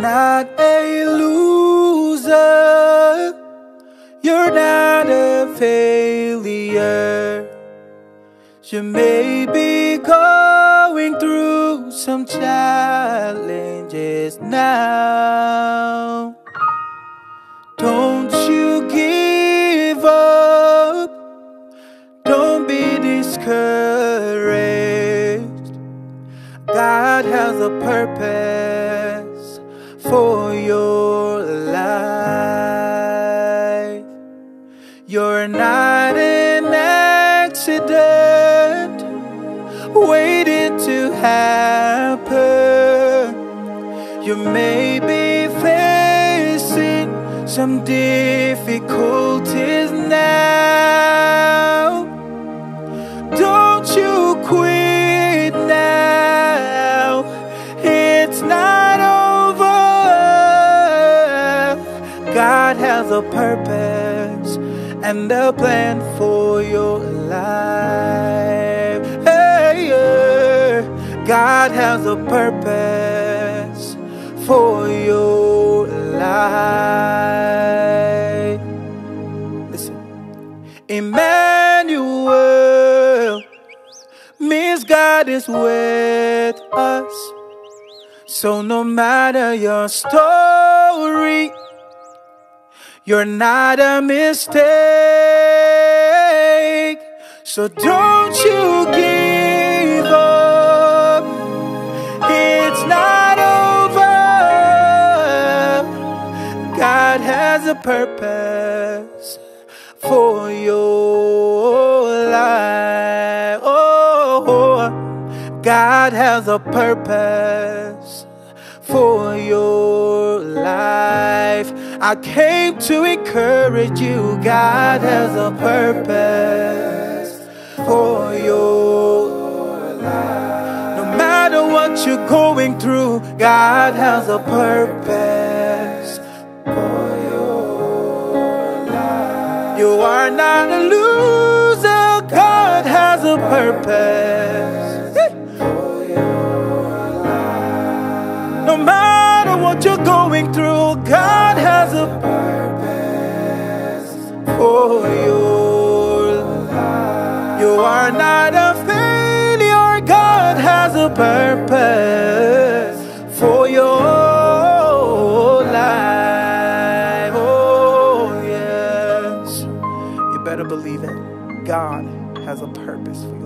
Not a loser. You're not a failure. You may be going through some challenges now. Don't you give up. Don't be discouraged. God has a purpose for your life. You're not an accident waiting to happen. You may be facing some difficulties now. God has a purpose and a plan for your life. Hey, yeah. God has a purpose for your life. Listen, Emmanuel means God is with us. So no matter your story, you're not a mistake. So don't you give up. It's not over. God has a purpose for your life. Oh, God has a purpose for your life. I came to encourage you. God has a purpose for your life. No matter what you're going through, God has a purpose for your life. You are not a loser. God has a purpose. for your life. No matter going through, God has a purpose for your life. You are not a failure. God has a purpose for your life. Oh, yes. You better believe it. God has a purpose for your